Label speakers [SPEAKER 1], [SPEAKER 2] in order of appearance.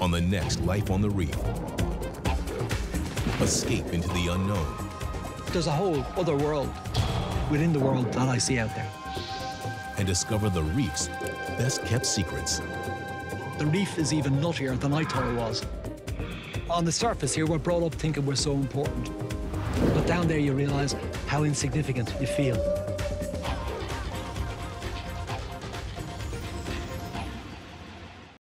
[SPEAKER 1] on the next Life on the Reef. Escape into the unknown
[SPEAKER 2] There's a whole other world within the world that I see out there.
[SPEAKER 1] and discover the reef's best kept secrets.
[SPEAKER 2] The reef is even nuttier than I thought it was. On the surface here, we're brought up thinking we're so important. But down there, you realize how insignificant you feel.